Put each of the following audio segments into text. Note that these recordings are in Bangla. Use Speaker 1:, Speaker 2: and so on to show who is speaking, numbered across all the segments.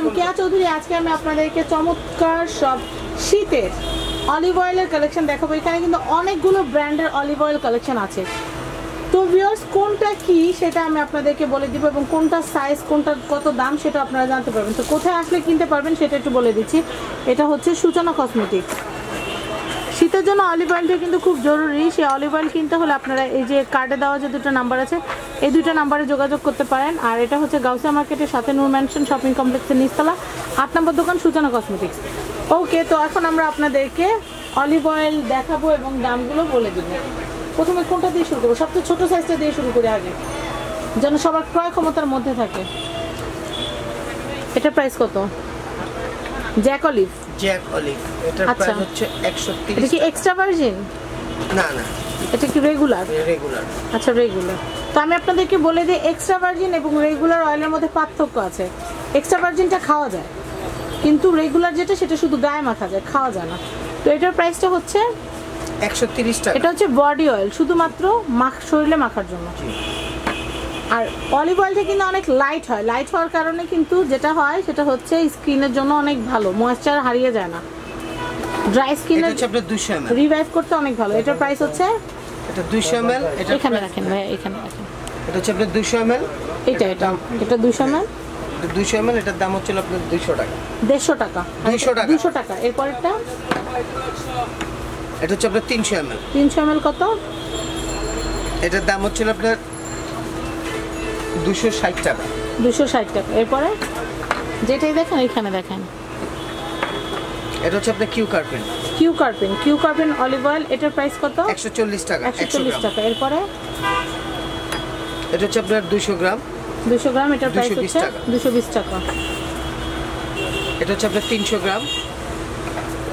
Speaker 1: আমি কেয়া চৌধুরী, আজকে আমি আপনাদেরকে চমৎকার সব শীতের অলিভ অয়েলের কালেকশন দেখাবো। এখানে কিন্তু অনেকগুলো ব্র্যান্ডের অলিভ অয়েল কালেকশন আছে। তো ভিউয়ার্স কোনটা কি সেটা আমি আপনাদেরকে বলে দিব এবং কোনটা সাইজ কোনটা কত দাম সেটা আপনারা জানতে পারবেন। তো কোথায় আসলে কিনতে পারবেন সেটা একটু বলে দিচ্ছি। এটা হচ্ছে সূচনা কসমেটিক্স শীতের জন্য অলিভ অয়েলটা কিন্তু খুব জরুরি। সেই অলিভ অয়েল কিনতে হলে আপনারা এই যে কার্ডে দেওয়া যে দুটো নাম্বার আছে, এই দুটো নাম্বারে যোগাযোগ করতে পারেন। আর এটা হচ্ছে গাউসিয়া মার্কেটের সাথে নূর ম্যানশন শপিং কমপ্লেক্সের নিচতলা, আট নম্বর দোকান সূচনা কসমেটিক্স ওকে তো এখন আমরা আপনাদেরকে অলিভ অয়েল দেখাবো এবং দামগুলো বলে দেবো। প্রথমে কোনটা দিয়ে শুরু করব? সবচেয়ে ছোটো সাইজটা দিয়ে শুরু করি আগে, যেন সবার ক্রয় ক্ষমতার মধ্যে থাকে। এটা প্রাইস কত? জ্যাক অলিভ
Speaker 2: জ্যাক অলিভ এটার
Speaker 1: আচ্ছা।
Speaker 2: প্রাইস হচ্ছে একশো
Speaker 1: এটা কি এক্সট্রা ভার্জিন
Speaker 2: না না।
Speaker 1: এটা কি রেগুলার
Speaker 2: রেগুলার
Speaker 1: আচ্ছা রেগুলার তো আমি আপনাদেরকে বলে দিই এক্সট্রা ভার্জিন এবং রেগুলার অয়েলের মধ্যে পার্থক্য আছে। এক্সট্রা ভার্জিনটা খাওয়া যায়। কিন্তু রেগুলার যেটা সেটা শুধু গায়ে মাখা যায় খাওয়া যায় না। তো এটার প্রাইসটা হচ্ছে
Speaker 2: একশো তিরিশ টাকা।
Speaker 1: এটা হচ্ছে বডি অয়েল শুধুমাত্র মাখ শরীরে মাখার জন্য। আর অলিভ অয়েলটা কিন্তু অনেক লাইট হয়। লাইট হওয়ার কারণে কিন্তু যেটা হয় সেটা হচ্ছে স্কিনের জন্য অনেক ভালো। ময়েশ্চার হারিয়ে যায় না। ড্রাই
Speaker 2: হচ্ছে এম
Speaker 1: রিভাইভ করতে অনেক ভালো। এটার প্রাইস হচ্ছে
Speaker 2: এটা দুশো এম এটা
Speaker 1: এখানে রাখেন ভাই এখানে রাখেন।
Speaker 2: এটা হচ্ছে আপনার দুশো এম
Speaker 1: এটা এটা এটা দুশো এম
Speaker 2: এটা দুশো এম এটার দাম হচ্ছিল আপনার দুশো টাকা।
Speaker 1: দেড়শো টাকা।
Speaker 2: 200 টাকা।
Speaker 1: দুশো টাকা। এরপরেরটা?
Speaker 2: এটা হচ্ছে আপনার তিনশো এম এল
Speaker 1: তিনশো এম কত?
Speaker 2: এটার দাম হচ্ছিল আপনার দুশো ষাট টাকা।
Speaker 1: দুশো ষাট টাকা। এরপরে? যেটাই দেখেন এখানে দেখেন।
Speaker 2: এটা হচ্ছে আপনার কিউ কার্পেন
Speaker 1: কিউ কার্পিন কিউ কার্পিন অলিভ অয়েল এটার প্রাইস কত?
Speaker 2: একশো চল্লিশ টাকা
Speaker 1: একশো
Speaker 2: একশো
Speaker 1: চল্লিশ
Speaker 2: গ্রাম।
Speaker 1: টাকা। এরপরে?
Speaker 2: এটা হচ্ছে আপনার দুশো গ্রাম।
Speaker 1: দুশো গ্রাম এটার প্রাইস
Speaker 2: 220
Speaker 1: হচ্ছে
Speaker 2: টাকা।
Speaker 1: দুশো বিশ টাকা।
Speaker 2: এটা হচ্ছে আপনার তিনশো গ্রাম।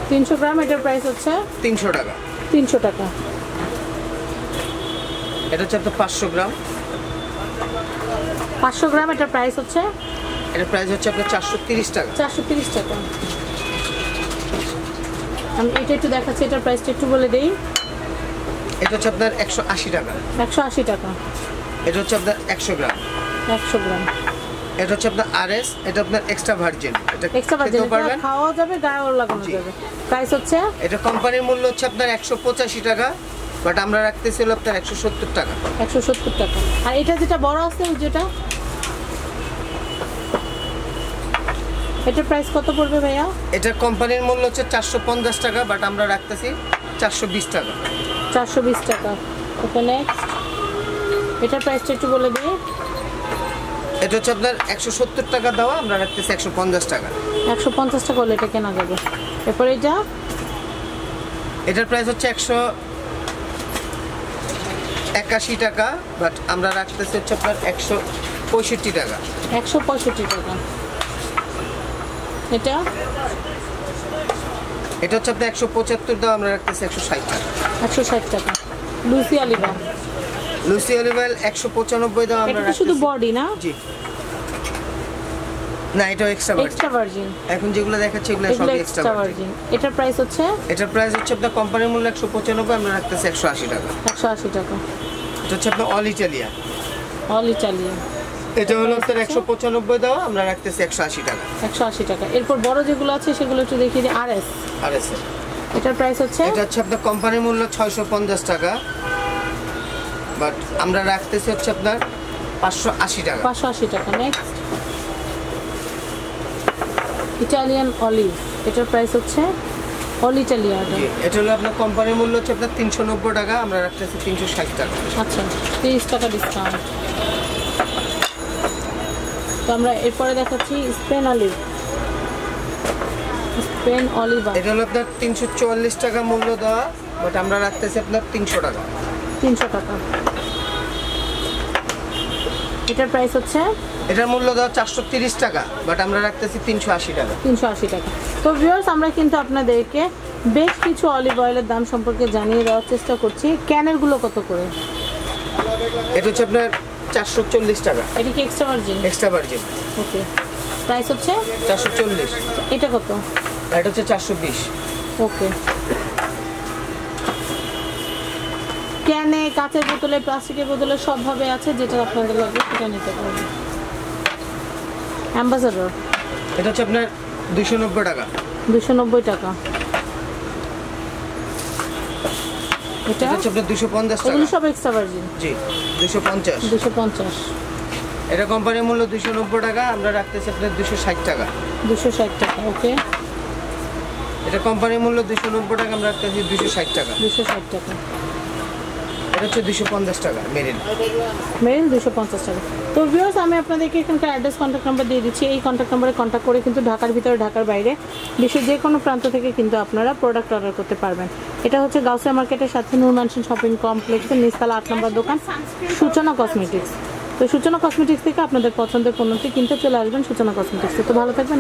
Speaker 1: তিনশো গ্রাম এটার প্রাইস হচ্ছে
Speaker 2: তিনশো টাকা।
Speaker 1: তিনশো টাকা।
Speaker 2: এটা হচ্ছে আপনার পাঁচশো গ্রাম।
Speaker 1: পাঁচশো গ্রাম এটার প্রাইস হচ্ছে?
Speaker 2: এটার প্রাইস হচ্ছে আপনার চারশো তিরিশ টাকা।
Speaker 1: চারশো তিরিশ টাকা। আমি এটা একটু দেখাচ্ছি এটার প্রাইসটা একটু বলে দিই।
Speaker 2: এটা হচ্ছে আপনার একশো আশি টাকা।
Speaker 1: একশো আশি টাকা।
Speaker 2: এটা হচ্ছে আপনার একশো গ্রাম।
Speaker 1: একশো গ্রাম।
Speaker 2: এটা হচ্ছে আপনার আরএস এটা আপনার এক্সট্রা ভার্জিন এটা
Speaker 1: এক্সট্রা
Speaker 2: খেতেও পারবেন।
Speaker 1: খাওয়া যাবে গায়েও লাগানো যাবে। প্রাইস হচ্ছে?
Speaker 2: এটা কোম্পানির মূল্য হচ্ছে আপনার একশো পঁচাশি টাকা বাট আমরা রাখতেছি হলো আপনার একশো সত্তর টাকা।
Speaker 1: একশো সত্তর টাকা। আর এটা যেটা বড় আছে যেটা? এটার প্রাইস কত পড়বে ভাইয়া?
Speaker 2: এটা কোম্পানির মূল্য হচ্ছে চারশো পঞ্চাশ টাকা বাট আমরা রাখতেছি চারশো বিশ টাকা।
Speaker 1: চারশো বিশ টাকা। ওকে নেক্সট এটার প্রাইসটা একটু বলে দিই।
Speaker 2: এটা হচ্ছে আপনার একশো সত্তর টাকা দেওয়া আমরা রাখতেছি একশো পঞ্চাশ টাকা।
Speaker 1: একশো পঞ্চাশ টাকা হলে এটা কেনা যাবে। এরপরে এটা
Speaker 2: এটার প্রাইস হচ্ছে একশো একাশি টাকা বাট আমরা রাখতেছি হচ্ছে আপনার একশো পঁয়ষট্টি টাকা।
Speaker 1: একশো পঁয়ষট্টি টাকা। এটা?
Speaker 2: এটা হচ্ছে আপনার একশো পঁচাত্তর দেওয়া আমরা রাখতেছি একশো ষাট টাকা।
Speaker 1: একশো ষাট টাকা। লুসি আলিবা
Speaker 2: লুসি অলিভ অয়েল একশো পঁচানব্বই দেওয়া আমরা
Speaker 1: শুধু বডি না?
Speaker 2: জি। না এটা এক্সট্রা
Speaker 1: এক্সট্রা ভার্জিন
Speaker 2: এখন যেগুলো দেখাচ্ছে এগুলো সবই
Speaker 1: এক্সট্রা ভার্জিন এটার প্রাইস হচ্ছে?
Speaker 2: এটার প্রাইস হচ্ছে আপনার কোম্পানির মূল্য একশো পঁচানব্বই আমরা রাখতেছি একশো আশি টাকা।
Speaker 1: একশো আশি টাকা।
Speaker 2: এটা হচ্ছে আপনার অল ইটালিয়া
Speaker 1: অল ইটালিয়ান
Speaker 2: এটা হলো একশো পঁচানব্বই দেওয়া আমরা রাখতেছি একশো আশি টাকা।
Speaker 1: একশো আশি টাকা। এরপর বড় যেগুলো আছে সেগুলো একটু দেখিয়ে দিই আর এস
Speaker 2: আর এসে
Speaker 1: এটার প্রাইস হচ্ছে?
Speaker 2: এটা হচ্ছে আপনার কোম্পানির মূল্য ছয়শো পঞ্চাশ টাকা বাট আমরা রাখতেছি হচ্ছে আপনার পাঁচশো আশি টাকা।
Speaker 1: পাঁচশো আশি টাকা নেক্সট ইটালিয়ান অলিভ এটার প্রাইস হচ্ছে অল ইটালিয়ান
Speaker 2: এটা হলো আপনার কোম্পানির মূল্য হচ্ছে আপনার তিনশো নব্বই টাকা আমরা রাখতেছি তিনশো ষাট টাকা।
Speaker 1: আচ্ছা তিরিশ টাকা ডিসকাউন্ট তো আমরা এরপরে দেখাচ্ছি স্পেন অলিভ। স্পেন অলিভা
Speaker 2: এটা হলো আপনার তিনশো চুয়াল্লিশ টাকা মূল্য দেওয়া বাট আমরা রাখতেছি আপনার তিনশো টাকা।
Speaker 1: তিনশো টাকা। এটার প্রাইস হচ্ছে?
Speaker 2: এটার মূল্য দেওয়া চারশো তিরিশ টাকা বাট আমরা রাখতেছি তিনশো আশি টাকা।
Speaker 1: তিনশো আশি টাকা। তো ভিউয়ার্স আমরা কিন্তু আপনাদেরকে বেশ কিছু অলিভ অয়েলের দাম সম্পর্কে জানিয়ে দেওয়ার চেষ্টা করছি। ক্যানেরগুলো কত করে?
Speaker 2: এটা হচ্ছে আপনার চারশো চল্লিশ টাকা।
Speaker 1: এটা কি extra margin
Speaker 2: extra virgin
Speaker 1: okay price হচ্ছে?
Speaker 2: চারশো চল্লিশ।
Speaker 1: এটা কত?
Speaker 2: এটা হচ্ছে চারশো বিশ।
Speaker 1: ওকে ক্যানে কাঁচের বোতলে প্লাস্টিকের বোতলে সবভাবে আছে যেটা আপনাদের লাগবে সেটা নিতে পারবেন। অ্যাম্বাসাডর
Speaker 2: এটা হচ্ছে আপনার দুশো নব্বই টাকা।
Speaker 1: দুশো নব্বই টাকা। এটা?
Speaker 2: হচ্ছে আপনার দুশো পঞ্চাশ টাকা।
Speaker 1: এগুলো সব এক্সট্রা ভার্জিন
Speaker 2: জি দুশো পঞ্চাশ।
Speaker 1: দুশো পঞ্চাশ।
Speaker 2: এটা কোম্পানির মূল্য দুশো নব্বই টাকা আমরা রাখতেছি আপনার দুশো ষাট টাকা।
Speaker 1: দুশো ষাট টাকা ওকে।
Speaker 2: এটা কোম্পানির মূল্য দুশো নব্বই টাকা আমরা রাখতেছি দুশো ষাট টাকা।
Speaker 1: দুশো ষাট টাকা।
Speaker 2: মেরিন।
Speaker 1: টাকা। তো আমি এখানকার অ্যাড্রেস কন্ট্যাক্ট নাম্বার দিয়ে দিচ্ছি। এই কন্ট্যাক্ট করে কিন্তু ঢাকার ভিতরে, ঢাকার বাইরে বিশ্বের যে কোনো প্রান্ত থেকে কিন্তু আপনারা প্রোডাক্ট অর্ডার করতে পারবেন। এটা হচ্ছে গাউসিয়া মার্কেটের সাথে নূর শপিং কমপ্লেক্সের নিচতলা আট নম্বর দোকান, সূচনা কসমেটিক্স তো সূচনা কসমেটিক্স থেকে আপনাদের পছন্দের পণ্যটি কিনতে চলে আসবেন সূচনা কসমেটিক্সে তো ভালো থাকবেন